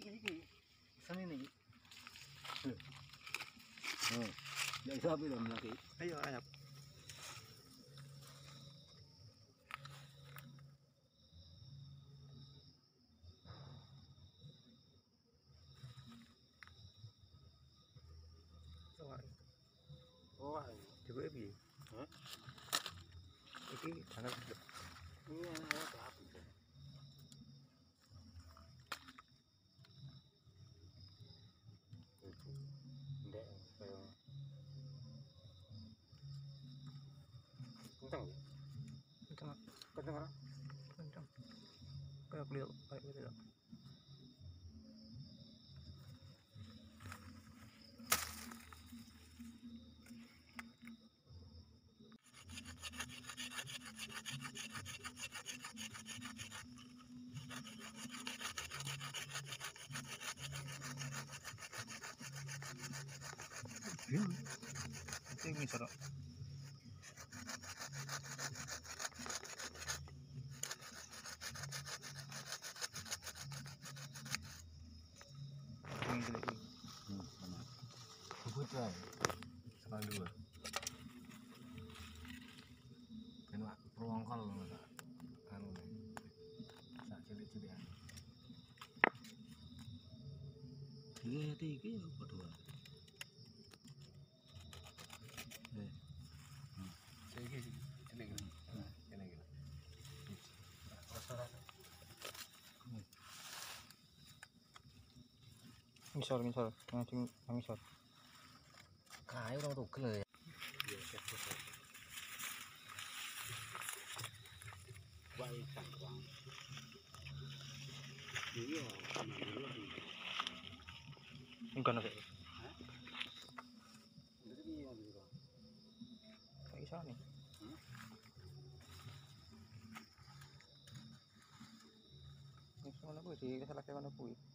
sini nih. Eh. Oh. Enggak bisa apa dalam. Ayo ayap. Oh, dhewe piye? Hah? Iki tanggal. Iya, ora apa-apa. Ini. Ini iki. Hmm, benar. Bubut wae. Sama dua. Kan prongkol ngono ta. Anu. Sak cilik-cilik. Ati iki ya padha wae. Ngisor ngisor, ngancing ngisor. Kae ora tugel ya. Iya. Enggak gitu. Kayak iso nih. Hmm? Wis ngono kuwi di salah ngono kuwi. Wae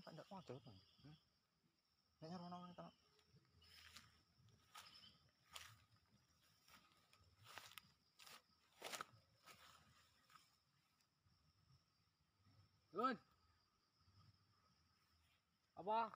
phải nang quá ndak mau nghe nó nói nang tak. Lun. Apa?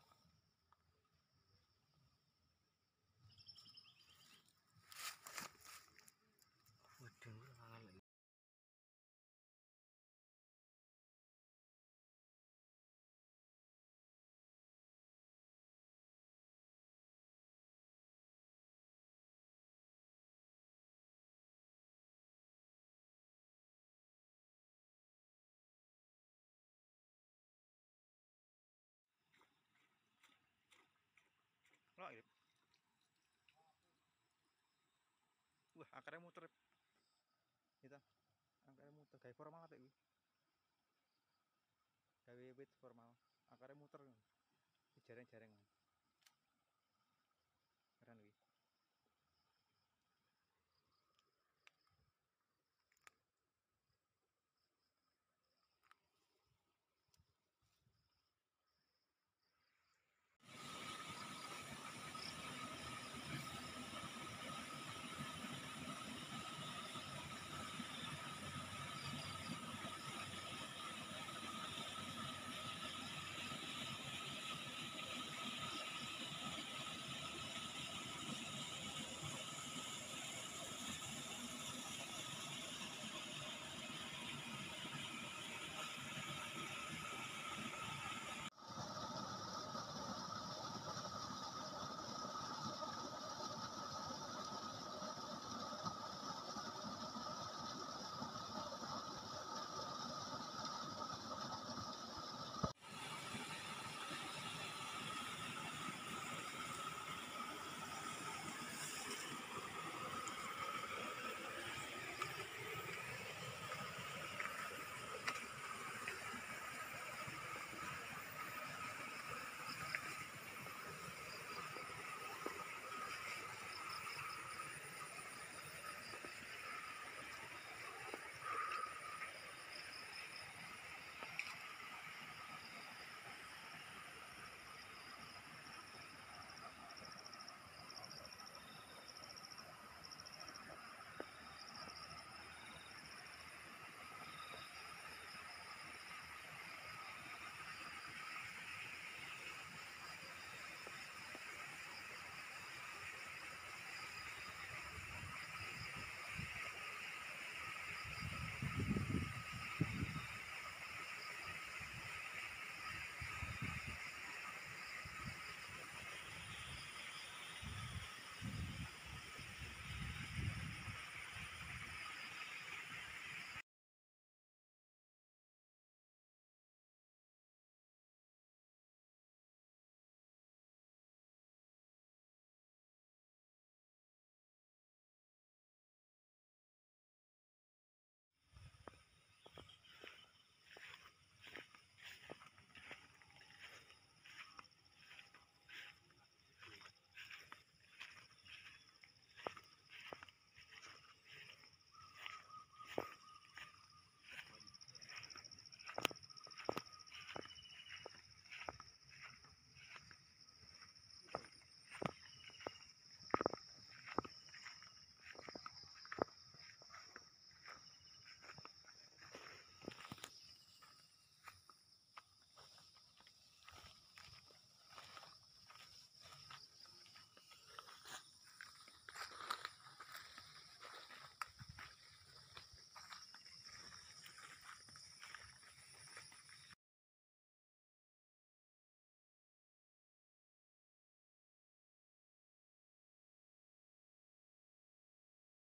Akarnya muter. Kita akarnya muter gawe formal apik kuwi. Gawe wit formal. Akarnya muter. Jareng-jareng.